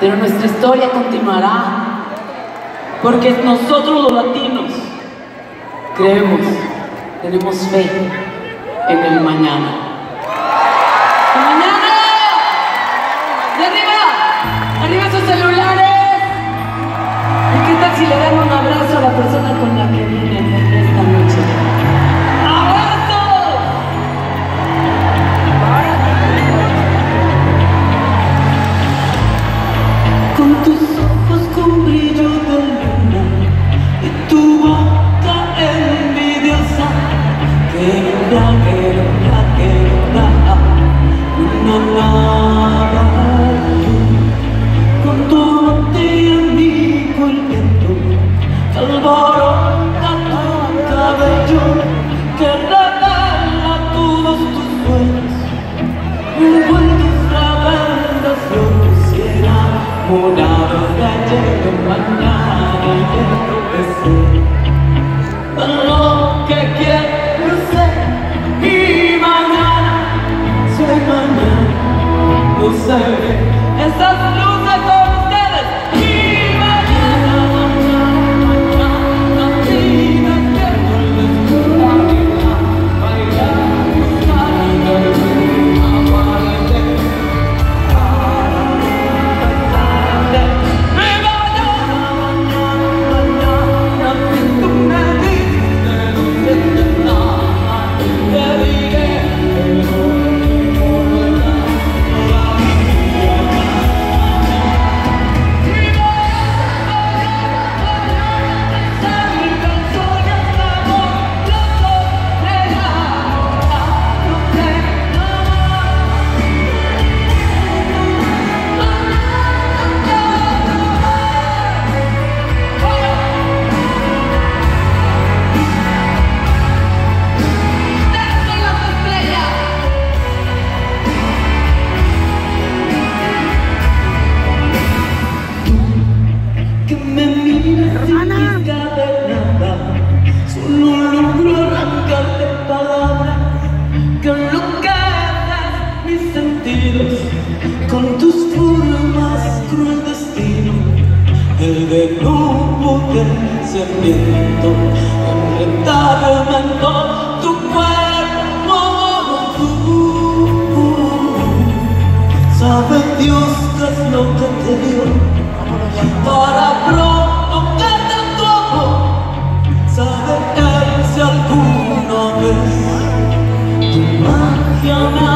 pero nuestra historia continuará. Porque nosotros los latinos creemos, tenemos fe en el mañana. Cabello Que revela todos tus sueños. Envueltos rebeldes yo quisiera Morar de ayer en mañana y enloquecer lo que quiero ser y mañana soy mañana no sé viento Enfrentarme en todo tu cuerpo tú. Sabe Dios qué es lo que te dio para provocarte tu amor Sabe él si alguna vez tu magia me